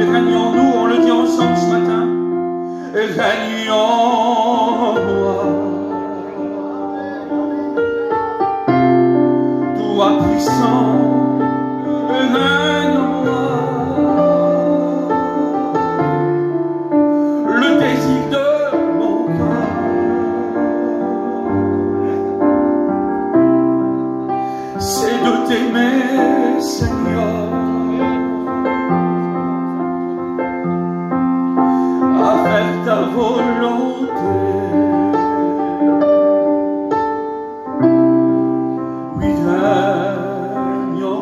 Règne en nous, on le dit ensemble ce matin. Règne en moi. Toi puissant, règne en moi. Le désir de mon cœur. C'est de t'aimer, Seigneur. faire ta volonté. Within your.